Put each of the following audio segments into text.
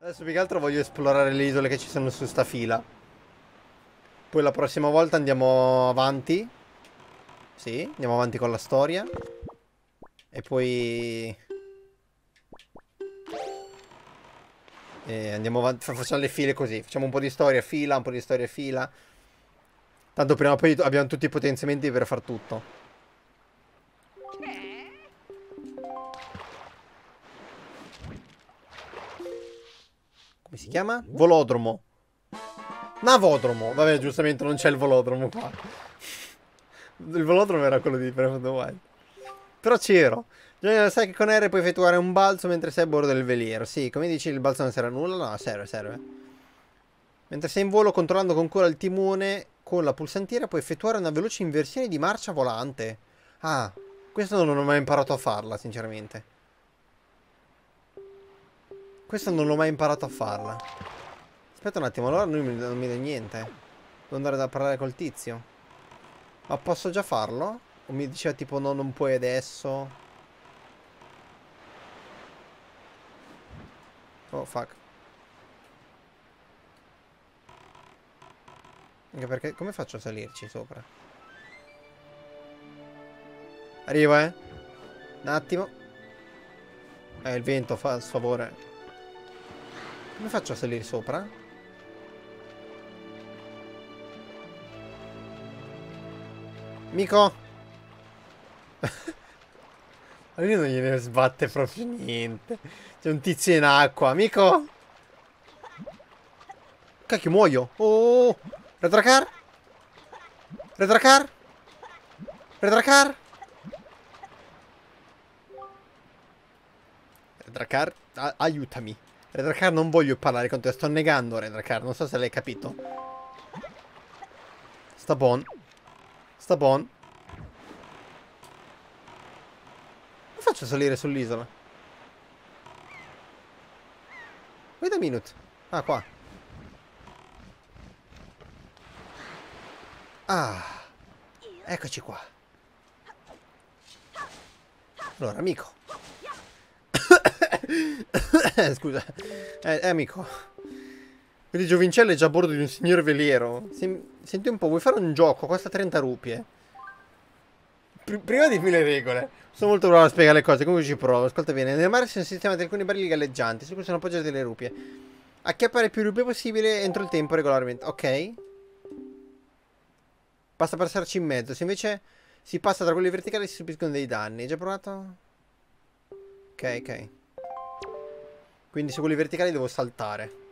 Adesso più che altro voglio esplorare le isole che ci sono su sta fila. Poi la prossima volta andiamo avanti. Sì, andiamo avanti con la storia. E poi... E andiamo avanti, facciamo le file così. Facciamo un po' di storia fila, un po' di storia fila. Tanto prima o poi abbiamo tutti i potenziamenti per far tutto. Si chiama? Volodromo. Navodromo. Vabbè, giustamente non c'è il volodromo qua. Il volodromo era quello di Breath of the Wild. Però c'ero. Sai che con R puoi effettuare un balzo mentre sei a bordo del veliero. Sì, come dici il balzo non serve a nulla? No, serve, serve. Mentre sei in volo controllando con cura il timone con la pulsantiera puoi effettuare una veloce inversione di marcia volante. Ah, questo non ho mai imparato a farla, sinceramente. Questo non l'ho mai imparato a farla. Aspetta un attimo, allora lui non mi dà niente. Devo andare a parlare col tizio. Ma posso già farlo? O mi diceva tipo no, non puoi adesso? Oh, fuck. Anche perché, come faccio a salirci sopra? Arrivo, eh. Un attimo. Eh, il vento fa sfavore. Come faccio a salire sopra? Mico! Lui non gliene sbatte proprio niente. C'è un tizio in acqua. Amico! Cacchio, muoio. Oh! Retracar? Retracar? Retracar? Retracar? aiutami. Redracar non voglio parlare con te, sto negando Redracar, non so se l'hai capito. Sta buon. Sta buon. Come faccio a salire sull'isola? Wait a minute. Ah, qua. Ah. Eccoci qua. Allora, amico. Scusa. Eh, eh, amico. Quindi Giovincello è già a bordo di un signor veliero. Senti un po', vuoi fare un gioco? Costa 30 rupie. Pr prima dimmi le regole. Sono molto bravo a spiegare le cose, comunque ci provo. Ascolta bene. Nel mare c'è un sistema di alcuni barili galleggianti su cui sono appoggiate delle rupie. Acchiappare più rupie possibile entro il tempo regolarmente. Ok. Basta passarci in mezzo. Se invece si passa tra quelli verticali si subiscono dei danni. Hai già provato? Ok, ok. Quindi su quelli verticali devo saltare.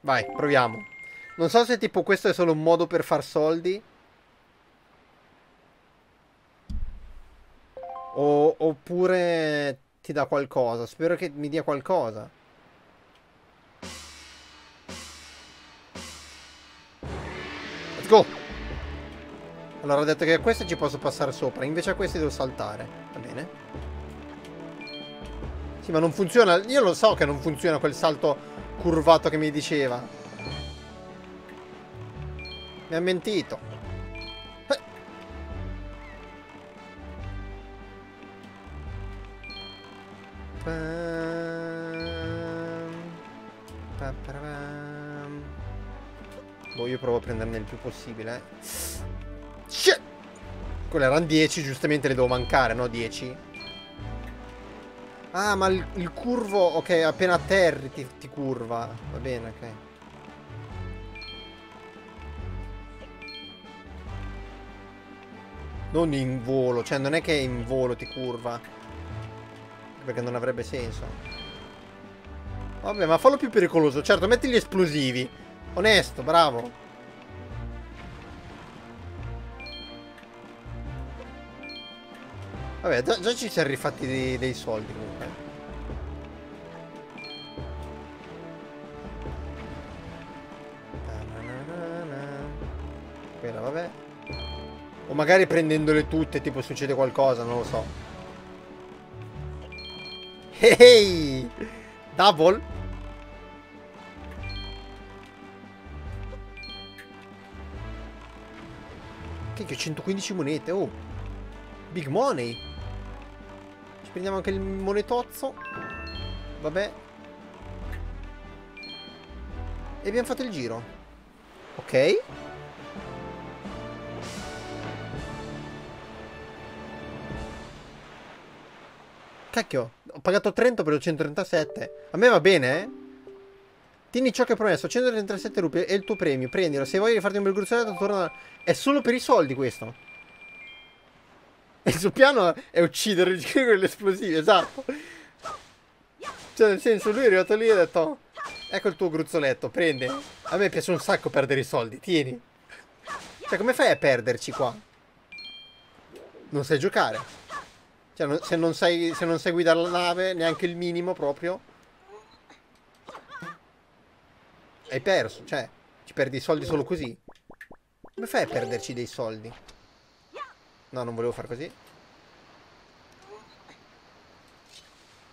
Vai, proviamo. Non so se tipo questo è solo un modo per far soldi. O, oppure ti dà qualcosa. Spero che mi dia qualcosa. Let's go! Allora ho detto che a queste ci posso passare sopra, invece a queste devo saltare. Va bene. Sì, ma non funziona. Io lo so che non funziona quel salto curvato che mi diceva. Mi ha mentito. Boh, io provo a prenderne il più possibile. Eh. Quelle erano 10, giustamente le devo mancare, no? 10. Ah, ma il, il curvo... Ok, appena atterri ti, ti curva. Va bene, ok. Non in volo, cioè non è che in volo ti curva. Perché non avrebbe senso. Vabbè, ma fallo più pericoloso. Certo, metti gli esplosivi. Onesto, bravo. Vabbè, già, già ci siamo rifatti dei, dei soldi comunque. Quella, vabbè. O magari prendendole tutte, tipo succede qualcosa, non lo so. Ehi! Double? Che ho 115 monete, oh! Big money! Prendiamo anche il monetozzo. Vabbè. E abbiamo fatto il giro. Ok. Cacchio, ho pagato 30 per 137. A me va bene, eh? Tieni ciò che hai promesso, 137 rupie è il tuo premio, prendilo. Se vuoi farti un bel gruzzoletto, torna... È solo per i soldi questo. Il suo piano è uccidere con l'esplosivo, esatto. Cioè, nel senso, lui è arrivato lì e ha detto... Ecco il tuo gruzzoletto, prende. A me piace un sacco perdere i soldi, tieni. Cioè, come fai a perderci qua? Non sai giocare. Cioè, se, non sai, se non sai guidare la nave, neanche il minimo proprio. Hai perso, cioè, ci perdi i soldi solo così. Come fai a perderci dei soldi? No, non volevo far così.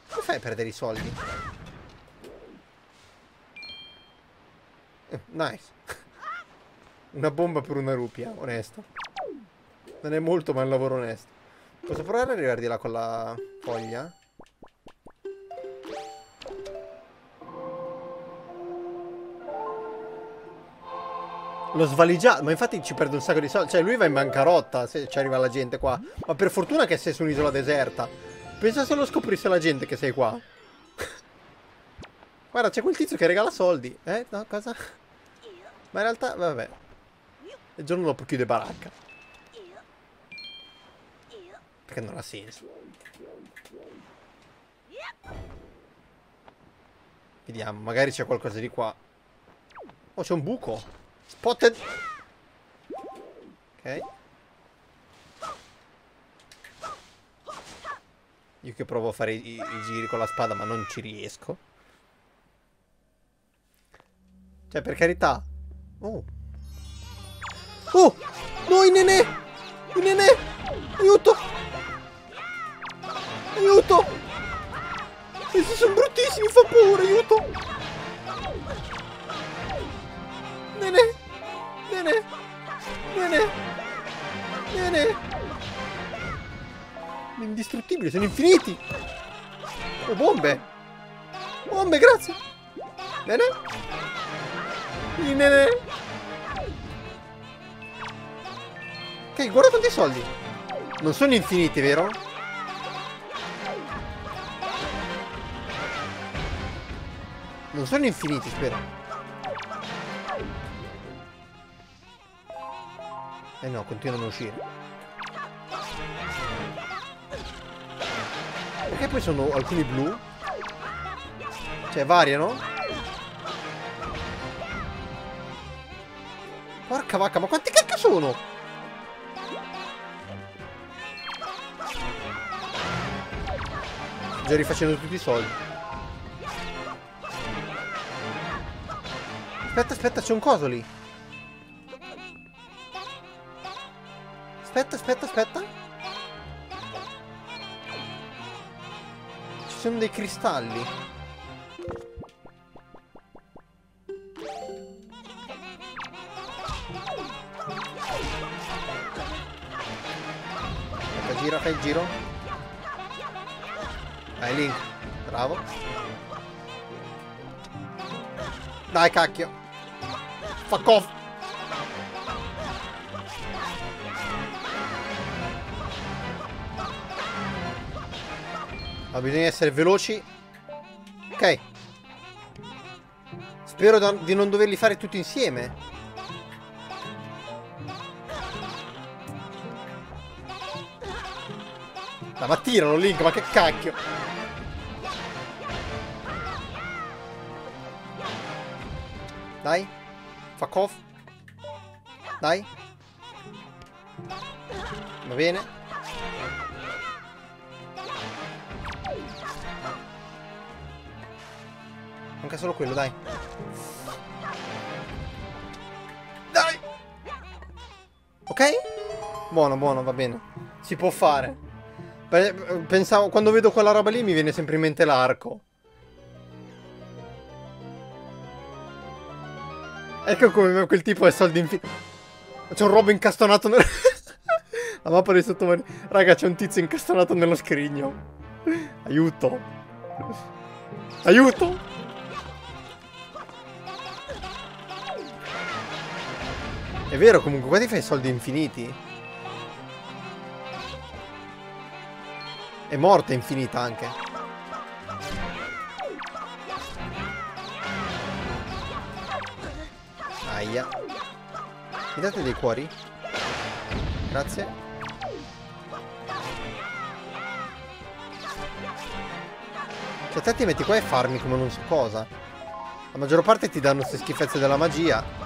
Come fai a perdere i soldi? Eh, nice. Una bomba per una rupia, onesto. Non è molto, ma è un lavoro onesto. Posso provare ad arrivare di là con la foglia? L'ho svaligiato, ma infatti ci perde un sacco di soldi. Cioè, lui va in bancarotta se ci arriva la gente qua. Ma per fortuna che sei su un'isola deserta. Pensa se lo scoprisse la gente che sei qua. Guarda, c'è quel tizio che regala soldi. Eh? No, cosa? Ma in realtà, vabbè. Il giorno dopo chiude baracca. Perché non ha senso. Vediamo, magari c'è qualcosa di qua. Oh, c'è un buco. Spotted. Ok. Io che provo a fare i, i giri con la spada ma non ci riesco. Cioè, per carità. Oh. Oh! No, i nenè! I nenè! Aiuto! Aiuto! Questi sono bruttissimi, fa paura, aiuto! Nenè! Bene. Bene. Bene. Indistruttibili, sono infiniti. Oh, bombe. Bombe, grazie. Bene. Bene. Ok, guarda quanti soldi. Non sono infiniti, vero? Non sono infiniti, spero. Eh no, continuano a uscire. Perché poi sono alcuni blu? Cioè, variano? Porca vacca, ma quanti cacca sono? Già rifacendo tutti i soldi. Aspetta, aspetta, c'è un coso lì. Aspetta, aspetta, aspetta. Ci sono dei cristalli. Aspetta, gira, fai il giro. Dai, Link. Bravo. Dai, cacchio. Fuck off. Ma bisogna essere veloci. Ok. Spero di non doverli fare tutti insieme. Ah, ma tiralo Link, ma che cacchio. Dai. Fuck off. Dai. Va bene. Manca solo quello, dai. Dai! Ok? Buono, buono, va bene. Si può fare. Pensavo, quando vedo quella roba lì mi viene sempre in mente l'arco. Ecco come quel tipo è soldi infiniti. C'è un robo incastonato nel... La mappa dei sottomarini. Raga, c'è un tizio incastonato nello scrigno. Aiuto. Aiuto! È vero, comunque, qua ti fai soldi infiniti. È morta infinita anche. Aia. Mi date dei cuori? Grazie. Cioè te ti metti qua e farmi come non so cosa. La maggior parte ti danno queste schifezze della magia.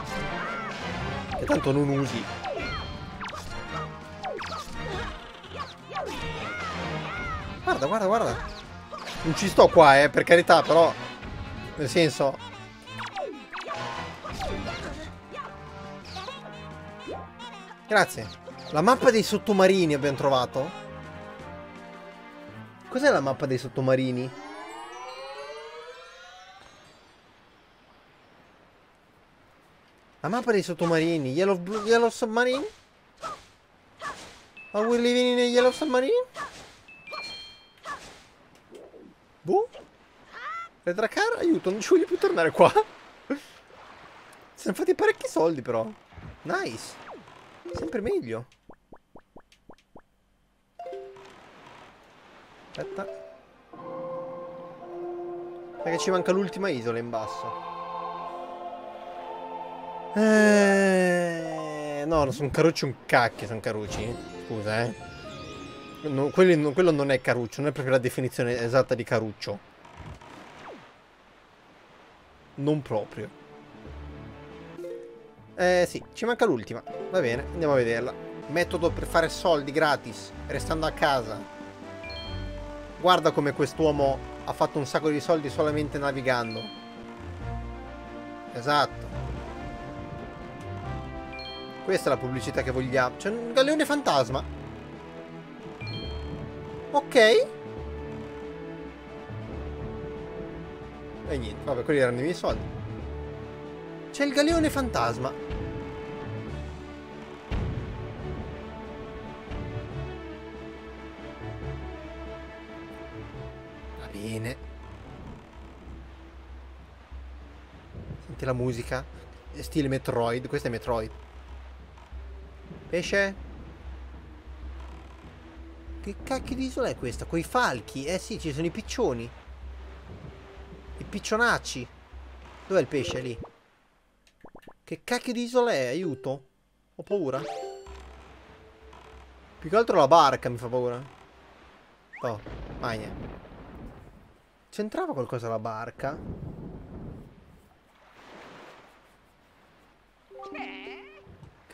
Che tanto non usi. Guarda, guarda, guarda. Non ci sto qua, eh, per carità, però... Nel senso... Grazie. La mappa dei sottomarini abbiamo trovato. Cos'è la mappa dei sottomarini? La mappa dei sottomarini. Yellow, yellow submarine? Are we living in a yellow submarine? Boh. Redracar, aiuto, non ci voglio più tornare qua. Siamo fatti parecchi soldi però. Nice. Sempre meglio. Aspetta. Perché ci manca l'ultima isola in basso. Eh, no, sono carucci un cacchio, sono carucci. Scusa, eh. No, quelli, quello non è caruccio, non è proprio la definizione esatta di caruccio. Non proprio. Eh sì, ci manca l'ultima. Va bene, andiamo a vederla. Metodo per fare soldi gratis, restando a casa. Guarda come quest'uomo ha fatto un sacco di soldi solamente navigando. Esatto. Questa è la pubblicità che vogliamo. C'è un galeone fantasma. Ok. E niente, vabbè, quelli erano i miei soldi. C'è il galeone fantasma. Va bene. Senti la musica. Stile Metroid. Questo è Metroid. Pesce? Che cacchio di isola è questa? Coi falchi? Eh sì, ci sono i piccioni. I piccionacci. Dov'è il pesce lì? Che cacchio di isola è? Aiuto. Ho paura. Più che altro la barca mi fa paura. Oh, magna. C'entrava qualcosa la barca?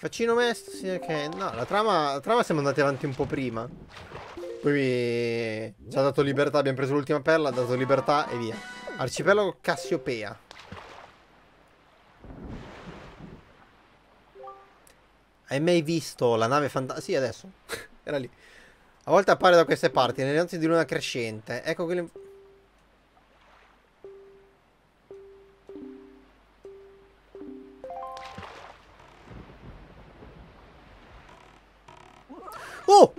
Faccino mesto, sì, ok. No, la trama, la trama siamo andati avanti un po' prima. Poi ci ha dato libertà, abbiamo preso l'ultima perla, ha dato libertà e via. Arcipelago Cassiopea. Hai mai visto la nave fantastica? Sì, adesso. Era lì. A volte appare da queste parti, nelle notti di luna crescente. Ecco quelle... Oh!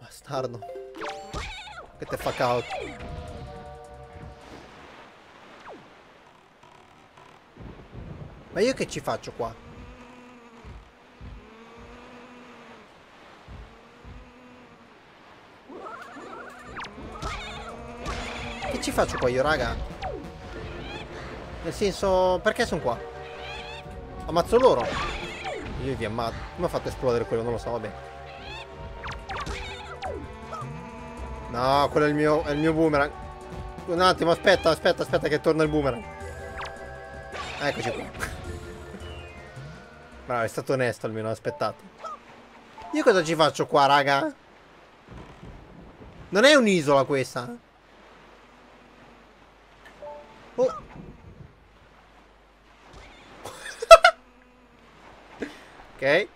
Bastardo. Get the fuck out. Ma io che ci faccio qua? Che ci faccio qua io, raga? Nel senso, perché sono qua? Ammazzo loro. Io vi ammazzo. Come ha fatto esplodere quello? Non lo so, vabbè. No, quello è il mio, è il mio boomerang. Un attimo, aspetta, aspetta, aspetta che torna il boomerang. Eccoci qua. Bravo, è stato onesto almeno, aspettate. Io cosa ci faccio qua, raga? Non è un'isola questa. Oh. ok.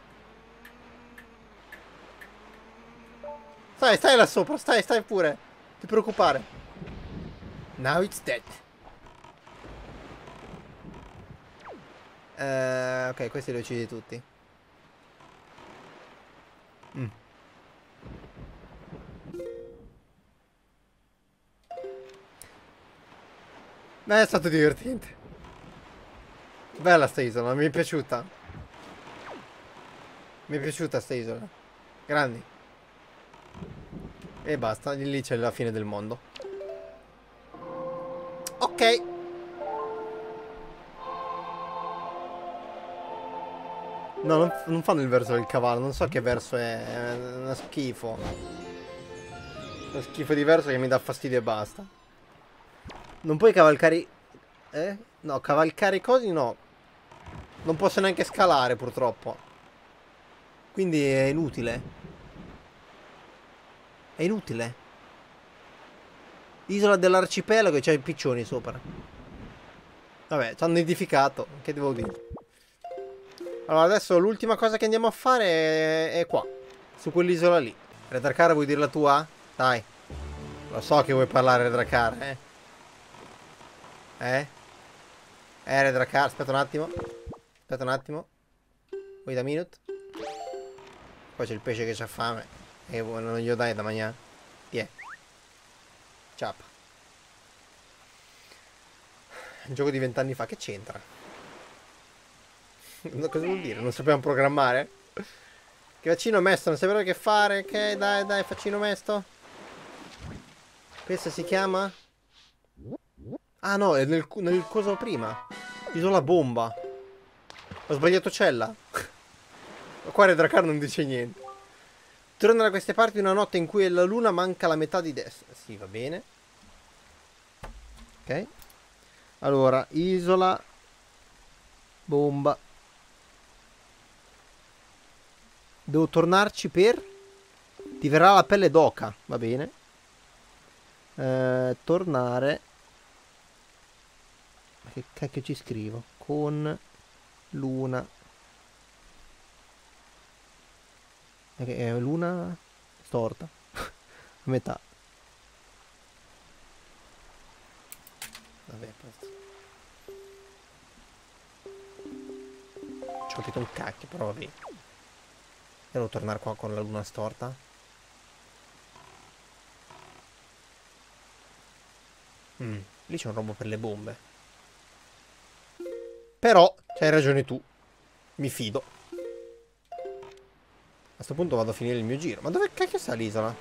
Stai, stai là sopra, stai, stai pure. Ti preoccupare. Now it's dead. Uh, ok, questi li uccidi tutti. Mm. Beh, è stato divertente. Bella sta isola, mi è piaciuta. Mi è piaciuta sta isola. Grandi. E basta, lì c'è la fine del mondo. Ok. No, non, non, fanno il verso del cavallo, non so che verso è, è uno schifo. Uno schifo di verso che mi dà fastidio e basta. Non puoi cavalcare... Eh? No, cavalcare i cosi no. Non posso neanche scalare purtroppo. Quindi è inutile. È inutile. Isola dell'arcipelago e c'è i piccioni sopra. Vabbè, ci hanno edificato. Che devo dire? Allora, adesso l'ultima cosa che andiamo a fare è, è qua. Su quell'isola lì. Redracar, vuoi dire la tua? Dai. Lo so che vuoi parlare, Redracar, eh. Eh? Eh, Redracar, aspetta un attimo. Aspetta un attimo. Wait a minute. Poi c'è il pesce che c'ha fame. E non glielo dai da mangiare. Tiè. Ciappa. Un gioco di vent'anni fa, che c'entra? Cosa vuol dire? Non sappiamo programmare? Che vaccino mesto, non sapeva che fare. Ok, dai, dai, vaccino mesto. Questo si chiama? Ah no, è nel, nel coso prima. Isola bomba. Ho sbagliato cella. Qua Redracar non dice niente. Torna da queste parti una notte in cui la luna manca la metà di destra. Sì, va bene. Ok. Allora, isola. Bomba. Devo tornarci per... Ti verrà la pelle d'oca. Va bene. Eh, tornare. Ma che cacchio ci scrivo? Con luna. È luna storta. A metà. Vabbè. Ci ho capito un cacchio, però vabbè. Devo tornare qua con la luna storta. Mm, lì c'è un robo per le bombe. Però, c'hai ragione tu. Mi fido. A questo punto vado a finire il mio giro. Ma dove cacchio sta l'isola?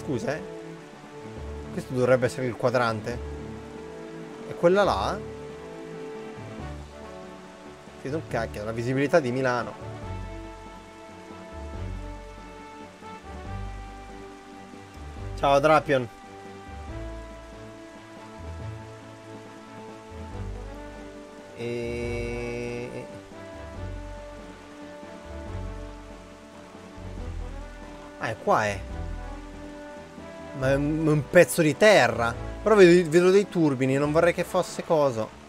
Scusa, eh? Questo dovrebbe essere il quadrante. E quella là? Vedo un cacchio, la visibilità di Milano. Ciao Drapion. Qua, è. Ma è un, un pezzo di terra. Però vedo, vedo dei turbini, non vorrei che fosse coso.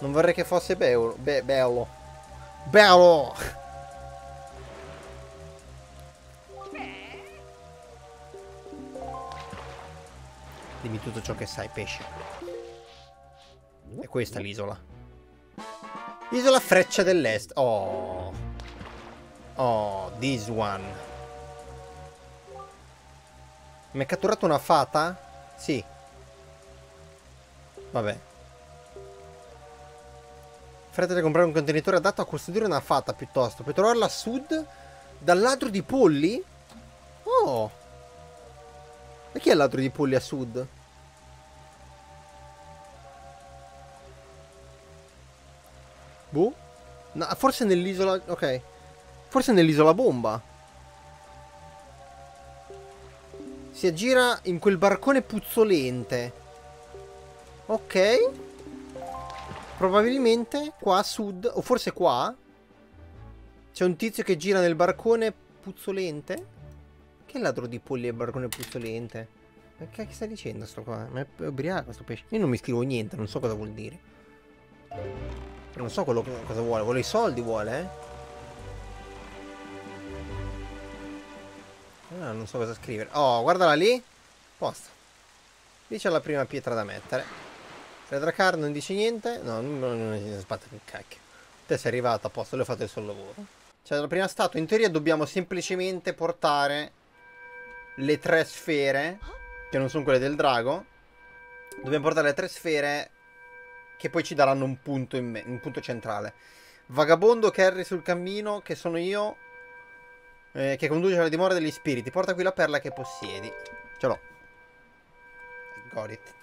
Non vorrei che fosse bello. Be bello. Bello! Dimmi tutto ciò che sai, pesce. È questa l'isola. Isola Freccia dell'Est. Oh. Oh, this one. Mi ha catturato una fata? Sì. Vabbè. Fretta di comprare un contenitore adatto a custodire una fata piuttosto. Puoi trovarla a sud dal ladro di polli? Oh. E chi è il ladro di polli a sud? Boh? No, forse nell'isola... Ok. Forse nell'isola bomba. Si aggira in quel barcone puzzolente. Ok. Probabilmente qua a sud, o forse qua, c'è un tizio che gira nel barcone puzzolente. Che ladro di polli è il barcone puzzolente? Ma che stai dicendo sto qua? Ma è ubriaco sto pesce. Io non mi scrivo niente, non so cosa vuol dire. Non so quello cosa vuole. Vuole i soldi, vuole, eh? Ah, non so cosa scrivere. Oh, guardala lì. Posto. Lì c'è la prima pietra da mettere. Redracar non dice niente. No, non, non, non sbatte più cacchio. Te sei arrivato a posto, le ho fatto il suo lavoro. Cioè, la prima statua, in teoria dobbiamo semplicemente portare le tre sfere, che non sono quelle del drago. Dobbiamo portare le tre sfere che poi ci daranno un punto, un punto centrale. Vagabondo Carry sul cammino, che sono io, eh, che conduce alla dimora degli spiriti. Porta qui la perla che possiedi. Ce l'ho. Got it.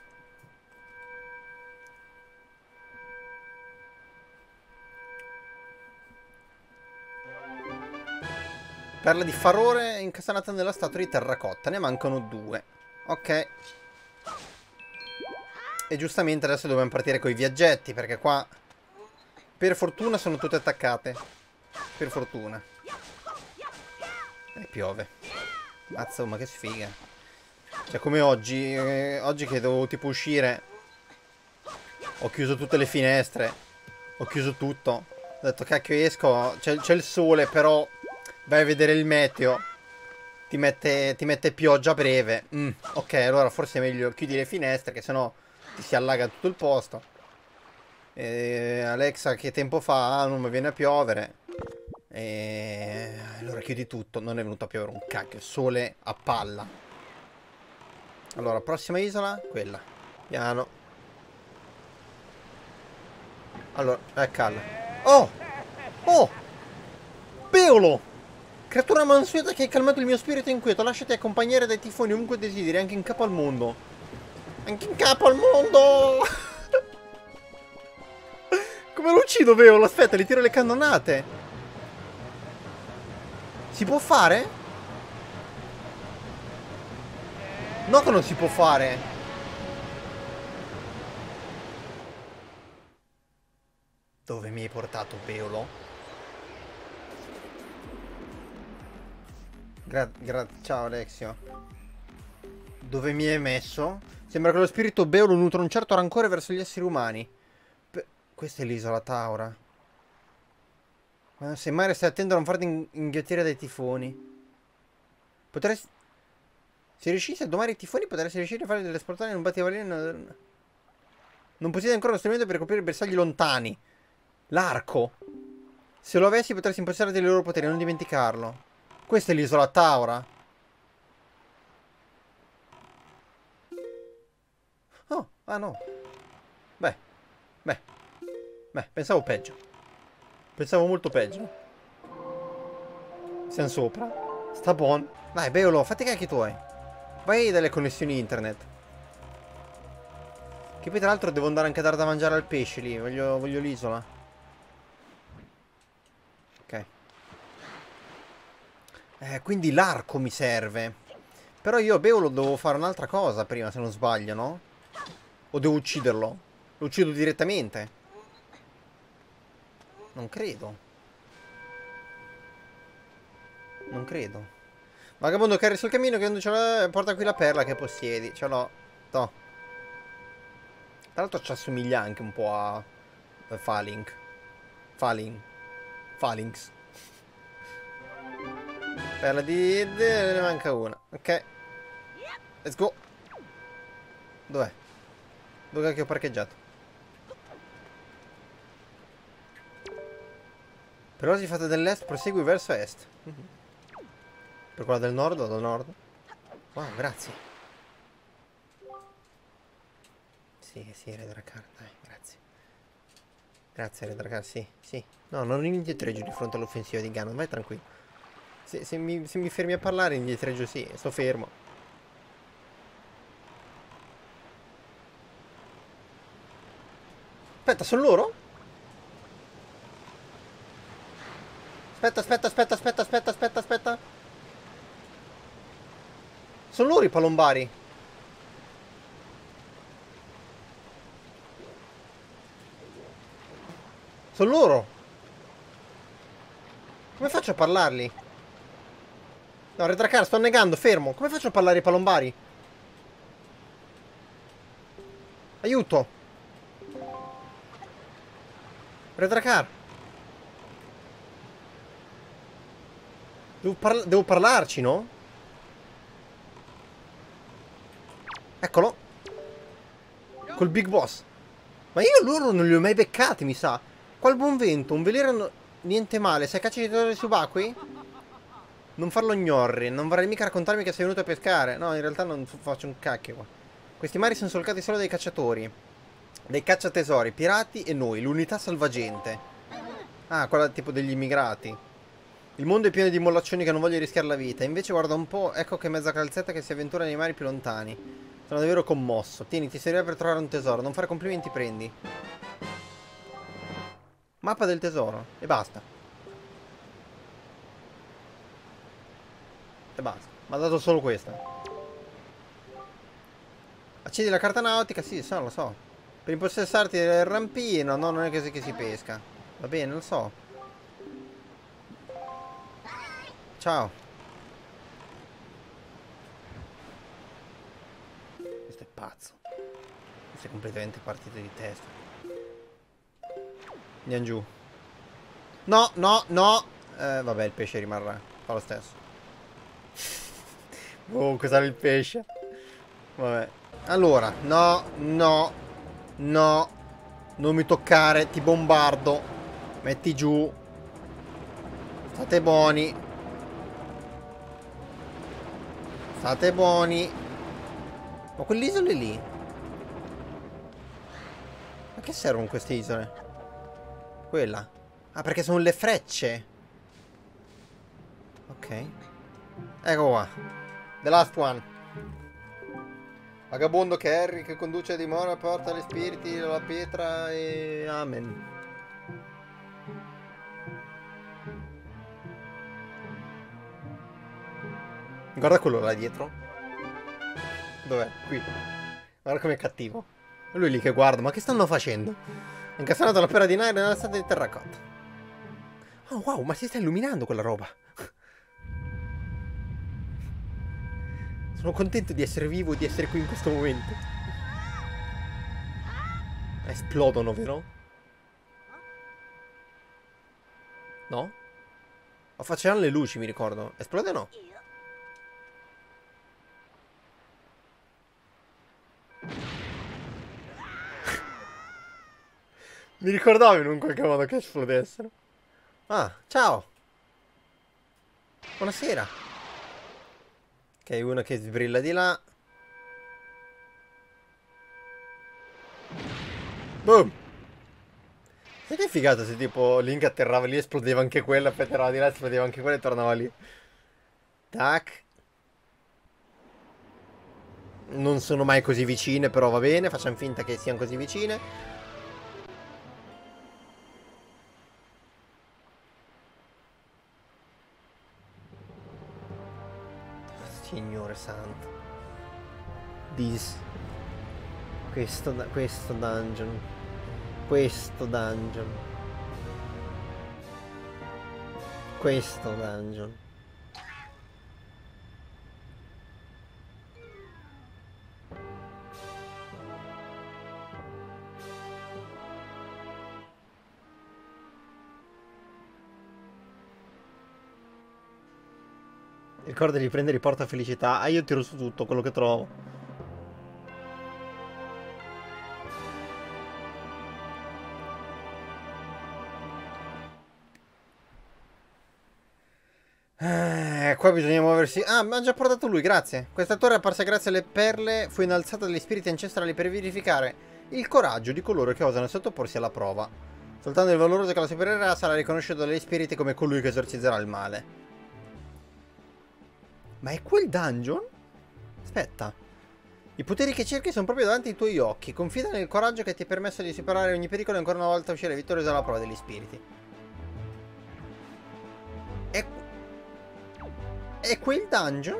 Perla di farore incasanata nella statua di terracotta. Ne mancano due. Ok. E giustamente adesso dobbiamo partire con i viaggetti, perché qua... Per fortuna sono tutte attaccate. Per fortuna. E piove. Mazza, ma che sfiga. Cioè, come oggi. Eh, oggi che dovevo tipo uscire. Ho chiuso tutte le finestre. Ho chiuso tutto. Ho detto, cacchio, esco. C'è il sole, però vai a vedere il meteo, ti mette, ti mette pioggia breve. Mm, ok, allora forse è meglio chiudi le finestre, che sennò ti si allaga tutto il posto. E Alexa, che tempo fa? Ah, non mi viene a piovere. E allora chiudi tutto. Non è venuto a piovere un cacchio. Sole a palla. Allora, prossima isola? Quella. Piano. Allora, eccola. Oh! Oh! Peolo! Creatura mansueta che hai calmato il mio spirito inquieto, lasciati accompagnare dai tifoni ovunque desideri, anche in capo al mondo. Anche in capo al mondo! Come lo uccido, Veolo? Aspetta, gli tiro le cannonate. Si può fare? No che non si può fare. Dove mi hai portato, Veolo? Gra gra ciao Alexio. Dove mi hai messo? Sembra che lo spirito Beolo nutra un certo rancore verso gli esseri umani. Pe questa è l'isola Taura. Ma se mai stai attento a non farti inghiottire dai tifoni. Potresti... Se riuscissi a domare i tifoni potresti riuscire a fare delle sportane in un battivalino... Non possiede ancora uno strumento per coprire bersagli lontani. L'arco. Se lo avessi potresti impostare dei loro poteri, non dimenticarlo. Questa è l'isola Taura. Oh, ah no. Beh, beh, beh, pensavo peggio. Pensavo molto peggio. Siamo sopra. Sta buono. Vai, Beolo, fatti cacchi tuoi. Vai dalle connessioni internet. Che poi tra l'altro devo andare anche a dare da mangiare al pesce lì. Voglio, l'isola. Eh, quindi l'arco mi serve. Però io Beolo devo fare un'altra cosa prima, se non sbaglio, no? O devo ucciderlo? Lo uccido direttamente? Non credo. Non credo. Vagabondo carri sul cammino che non ce l'ha. Porta qui la perla che possiedi. Ce l'ho. No. Tra l'altro ci assomiglia anche un po' a. Falink. Falink. Falinks. Perla di... ne manca una. Ok. Let's go. Dov'è? Dove che ho parcheggiato? Per ora si fate dell'est, prosegui verso est. Per quella del nord o del nord? Wow, grazie. Sì, sì, Redracar, dai, grazie. Grazie, Redracar, sì, sì. No, non indietreggio di fronte all'offensiva di Ganon, vai tranquillo. Se, se, mi, se mi fermi a parlare indietreggio sì, sto fermo. Aspetta, sono loro? Aspetta, aspetta, aspetta, aspetta, aspetta, aspetta, aspetta. Sono loro i palombari. Sono loro. Come faccio a parlarli? No, Retracar, sto negando, fermo. Come faccio a parlare ai palombari? Aiuto. Retracar. Devo, parla devo parlarci, no? Eccolo. Col Big Boss. Ma io loro non li ho mai beccati, mi sa. Qua il buon vento, un veleno... niente male. Sei caccia di tesori subacquei? Non farlo gnorri. Non vorrei mica raccontarmi che sei venuto a pescare. No, in realtà non faccio un cacchio qua. Questi mari sono solcati solo dai cacciatori. Dei cacciatesori, pirati e noi, l'unità salvagente. Ah, quella tipo degli immigrati. Il mondo è pieno di mollaccioni che non voglio rischiare la vita. Invece guarda un po', ecco che mezza calzetta che si avventura nei mari più lontani. Sono davvero commosso. Tieni, ti servirebbe per trovare un tesoro. Non fare complimenti, prendi. Mappa del tesoro. E basta. E basta. Mi ha dato solo questa. Accendi la carta nautica? Sì, so, lo so. Per impossessarti del rampino. No, non è così che si pesca. Va bene, lo so. Ciao. Questo è pazzo. Questo è completamente partito di testa. Andiamo giù. No, no, no. Eh, vabbè, il pesce rimarrà. Fa lo stesso. oh, cos'era il pesce? Vabbè. Allora, no, no, no. Non mi toccare, ti bombardo. Metti giù. State buoni. State buoni. Ma quell'isola lì? Ma che servono queste isole? Quella. Ah, perché sono le frecce. Ok. Ecco qua. The last one. Vagabondo che che conduce a dimora porta gli spiriti, la pietra e... Amen. Guarda quello là dietro. Dov'è? Qui. Guarda com'è cattivo. Lui lì che guarda. Ma che stanno facendo? Incastanato la pera di Nair nella stanza di terracotta. Oh wow, ma si sta illuminando quella roba. Sono contento di essere vivo e di essere qui in questo momento. Esplodono, vero? No? O facevano le luci, mi ricordo. Esplodono? Mi ricordavo in un qualche modo che esplodessero. Ah, ciao. Buonasera. Ok, uno che sbrilla di là. Boom. Sai che figata se tipo Link atterrava lì, esplodeva anche quella, atterrava di là, esplodeva anche quella e tornava lì. Tac. Non sono mai così vicine, però va bene, facciamo finta che siano così vicine. Signore santo. This. Questo, questo dungeon. Questo dungeon. Questo dungeon. Ricorda di prendere porta felicità. Ah, io tiro su tutto quello che trovo. Eh, qua bisogna muoversi. Ah, mi ha già portato lui, grazie. Questa torre apparsa grazie alle perle fu innalzata dagli spiriti ancestrali per verificare il coraggio di coloro che osano sottoporsi alla prova. Soltanto il valoroso che la supererà sarà riconosciuto dagli spiriti come colui che esorcizzerà il male. Ma è quel dungeon? Aspetta. I poteri che cerchi sono proprio davanti ai tuoi occhi. Confida nel coraggio che ti ha permesso di superare ogni pericolo e ancora una volta uscire vittorioso dalla prova degli spiriti. È... È quel dungeon?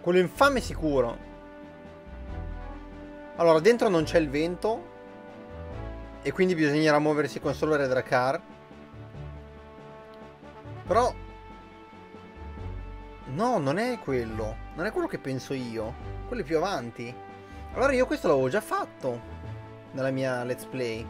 Quello infame sicuro. Allora, dentro non c'è il vento. E quindi bisognerà muoversi con solo Red Dracar. Però No, non è quello. Non è quello che penso io. Quello è più avanti. Allora io questo l'avevo già fatto. Nella mia let's play.